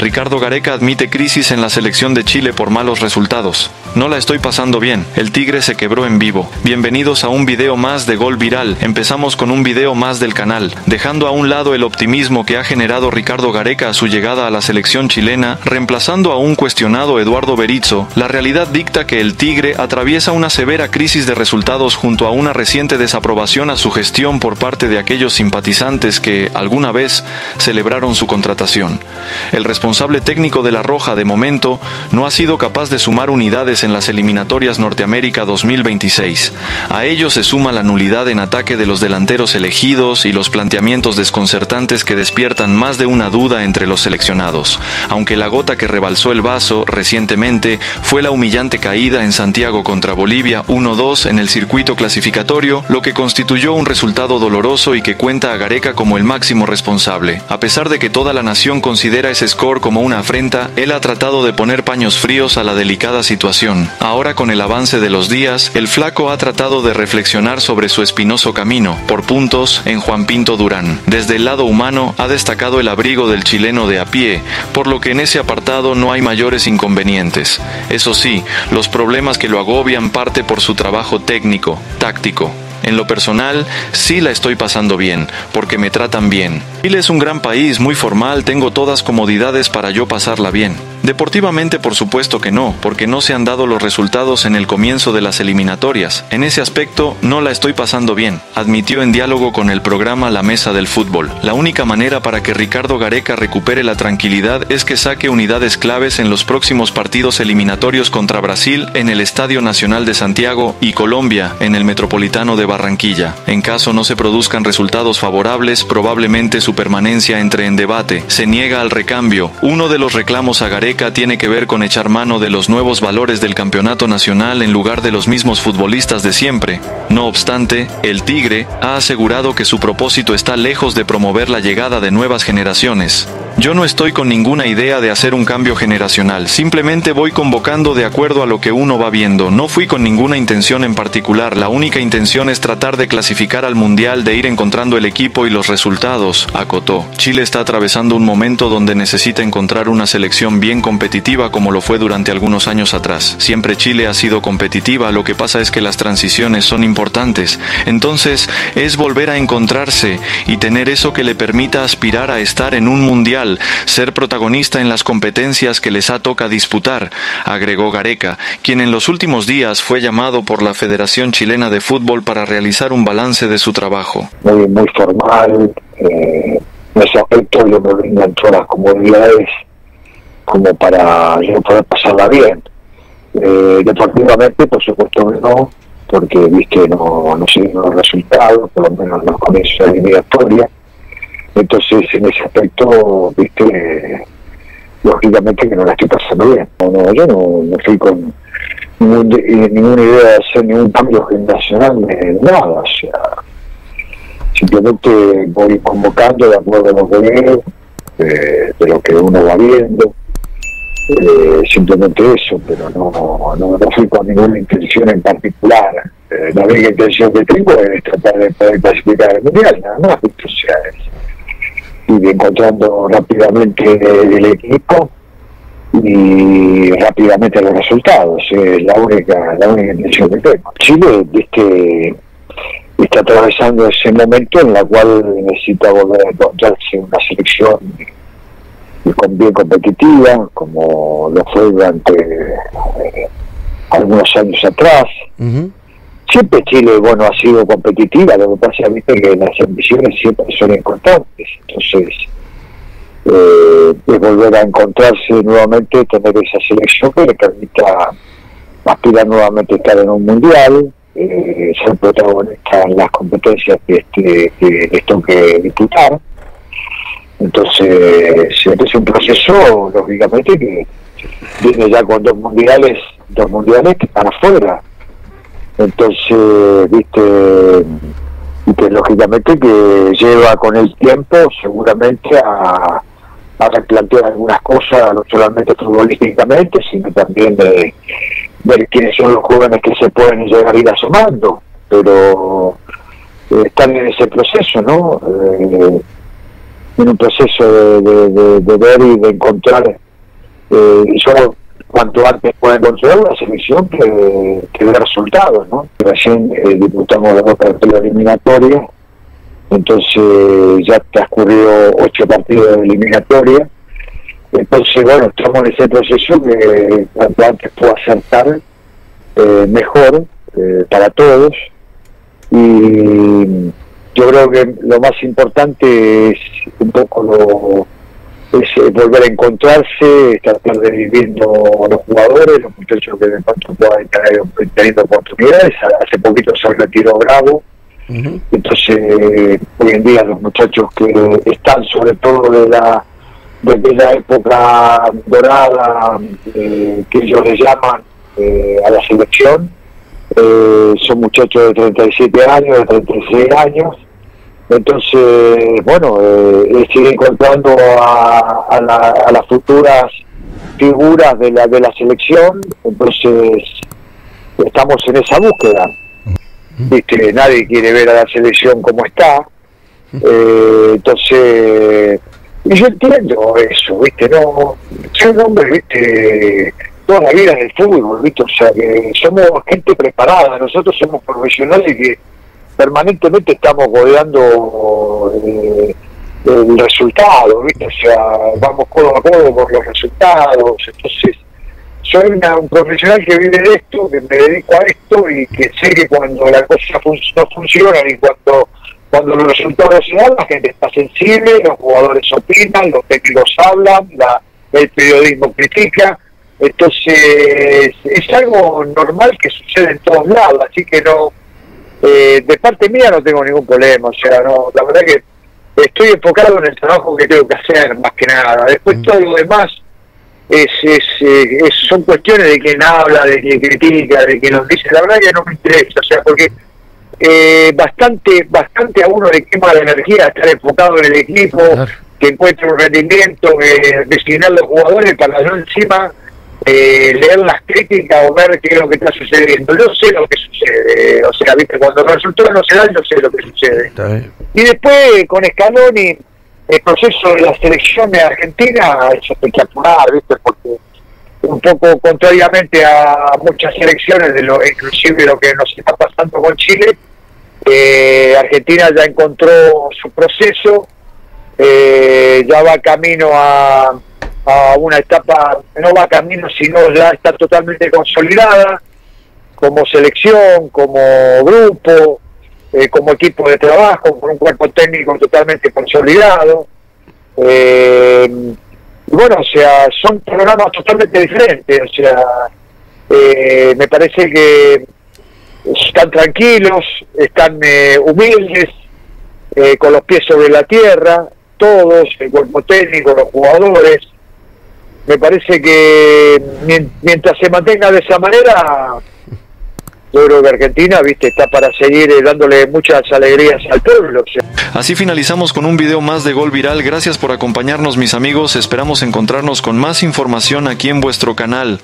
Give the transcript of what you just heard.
Ricardo Gareca admite crisis en la selección de Chile por malos resultados. No la estoy pasando bien, el Tigre se quebró en vivo. Bienvenidos a un video más de Gol Viral. Empezamos con un video más del canal, dejando a un lado el optimismo que ha generado Ricardo Gareca a su llegada a la selección chilena, reemplazando a un cuestionado Eduardo Berizzo. La realidad dicta que el Tigre atraviesa una severa crisis de resultados junto a una reciente desaprobación a su gestión por parte de aquellos simpatizantes que alguna vez celebraron su contratación. El técnico de La Roja de momento no ha sido capaz de sumar unidades en las eliminatorias Norteamérica 2026. A ello se suma la nulidad en ataque de los delanteros elegidos y los planteamientos desconcertantes que despiertan más de una duda entre los seleccionados, aunque la gota que rebalsó el vaso recientemente fue la humillante caída en Santiago contra Bolivia 1-2 en el circuito clasificatorio, lo que constituyó un resultado doloroso y que cuenta a Gareca como el máximo responsable. A pesar de que toda la nación considera ese score como una afrenta, él ha tratado de poner paños fríos a la delicada situación. Ahora con el avance de los días, el flaco ha tratado de reflexionar sobre su espinoso camino, por puntos, en Juan Pinto Durán. Desde el lado humano ha destacado el abrigo del chileno de a pie, por lo que en ese apartado no hay mayores inconvenientes. Eso sí, los problemas que lo agobian parte por su trabajo técnico, táctico. En lo personal, sí la estoy pasando bien, porque me tratan bien. Chile es un gran país, muy formal, tengo todas comodidades para yo pasarla bien. Deportivamente por supuesto que no, porque no se han dado los resultados en el comienzo de las eliminatorias. En ese aspecto no la estoy pasando bien, admitió en diálogo con el programa La Mesa del Fútbol. La única manera para que Ricardo Gareca recupere la tranquilidad es que saque unidades claves en los próximos partidos eliminatorios contra Brasil en el Estadio Nacional de Santiago y Colombia en el Metropolitano de Barranquilla. En caso no se produzcan resultados favorables, probablemente su permanencia entre en debate. Se niega al recambio. Uno de los reclamos a Gareca tiene que ver con echar mano de los nuevos valores del campeonato nacional en lugar de los mismos futbolistas de siempre. No obstante, el Tigre ha asegurado que su propósito está lejos de promover la llegada de nuevas generaciones. Yo no estoy con ninguna idea de hacer un cambio generacional, simplemente voy convocando de acuerdo a lo que uno va viendo. No fui con ninguna intención en particular, la única intención es tratar de clasificar al Mundial, de ir encontrando el equipo y los resultados, acotó. Chile está atravesando un momento donde necesita encontrar una selección bien competitiva como lo fue durante algunos años atrás. Siempre Chile ha sido competitiva, lo que pasa es que las transiciones son importantes. Entonces es volver a encontrarse y tener eso que le permita aspirar a estar en un Mundial ser protagonista en las competencias que les ha toca disputar, agregó Gareca, quien en los últimos días fue llamado por la Federación Chilena de Fútbol para realizar un balance de su trabajo. Muy, muy formal, eh, en ese aspecto yo me brindan todas las comodidades como para yo poder pasarla bien. Eh, deportivamente, por supuesto que no, porque viste no, no siguen los resultados, por lo menos comienzos de la eliminatoria entonces, en ese aspecto, viste, lógicamente que no la estoy pasando bien. Yo no, no estoy con eh, ninguna idea de hacer ningún cambio generacional nada, o sea, simplemente voy convocando de acuerdo a lo que veo, de, lo que uno va viendo, eh, simplemente eso, pero no, no, no fui con ninguna intención en particular. Eh, la única intención que tengo es tratar de poder clasificar al mundial, nada más, o sea, y encontrando rápidamente el equipo y rápidamente los resultados. Es la única, la única intención que tengo. Chile que está atravesando ese momento en la cual necesita volver a encontrarse una selección bien competitiva, como lo fue durante eh, algunos años atrás siempre Chile bueno ha sido competitiva lo que pasa es que las ambiciones siempre son importantes entonces eh, volver a encontrarse nuevamente tener esa selección que le permita aspirar nuevamente a estar en un mundial eh, ser protagonista en las competencias que, este, que les toque disputar. Entonces siempre es un proceso lógicamente que viene ya con dos mundiales dos mundiales que están afuera entonces, viste, y que lógicamente que lleva con el tiempo seguramente a, a replantear algunas cosas, no solamente futbolísticamente, sino también de ver quiénes son los jóvenes que se pueden llegar a ir asomando, pero eh, están en ese proceso, ¿no? Eh, en un proceso de, ver y de encontrar, eh, yo cuanto antes pueda encontrar una selección que, que dé resultados, ¿no? Recién eh, disputamos la otra eliminatoria, entonces ya transcurrió ocho partidos de eliminatoria, entonces bueno, estamos en ese proceso que cuanto antes pueda acertar eh, mejor eh, para todos y yo creo que lo más importante es un poco lo es eh, volver a encontrarse, tratar de ir viendo a los jugadores, los muchachos que de pronto puedan estar teniendo oportunidades. Hace poquito se retiró Bravo, entonces hoy en día los muchachos que están sobre todo de la de la época dorada eh, que ellos le llaman eh, a la selección, son muchachos de 37 años, de 36 años, entonces, bueno, eh, sigue encontrando a, las futuras figuras de la, de la selección, entonces estamos en esa búsqueda. ¿Viste? Nadie quiere ver a la selección como está. Eh, entonces, y yo entiendo eso, ¿viste? No, soy un hombre, ¿viste? Toda la vida en el fútbol, ¿viste? O sea, que somos gente preparada, nosotros somos profesionales que permanentemente estamos godeando eh, el resultado, ¿viste? O sea, vamos codo a codo por los resultados, entonces soy un profesional que vive de esto, que me dedico a esto y que sé que cuando la cosa no funciona y cuando cuando los resultados se dan, la gente está sensible, los jugadores opinan, los técnicos hablan, la, el periodismo critica, entonces es algo normal que sucede en todos lados, así que no eh, de parte mía no tengo ningún problema, o sea, no, la verdad que estoy enfocado en el trabajo que tengo que hacer, más que nada. Después mm. todo lo demás es, eh, es, son cuestiones de quien habla, de quien critica, de quien nos dice. La verdad que no me interesa, o sea, porque eh, bastante bastante a uno le quema la energía estar enfocado en el equipo, que encuentre un rendimiento, eh, designar los jugadores para no encima eh, leer las críticas o ver qué es lo que está sucediendo. Yo sé lo que sucede, o sea, viste, cuando los resultados no se dan, yo sé lo que sucede. Y después con Scaloni, el proceso de la selección de Argentina es espectacular, viste, porque un poco contrariamente a muchas selecciones, de lo, inclusive lo que nos está pasando con Chile, eh, Argentina ya encontró su proceso, eh, ya va camino a a una etapa, no va camino, sino ya está totalmente consolidada como selección, como grupo, eh, como equipo de trabajo, con un cuerpo técnico totalmente consolidado. Eh, y bueno, o sea, son programas totalmente diferentes, o sea, eh, me parece que están tranquilos, están humildes, con los pies sobre la tierra, todos, el cuerpo técnico, los jugadores, me parece que mientras se mantenga de esa manera, yo creo Argentina, viste, está para seguir eh, dándole muchas alegrías al pueblo. Así finalizamos con un video más de Gol Viral. Gracias por acompañarnos, mis amigos. Esperamos encontrarnos con más información aquí en vuestro canal.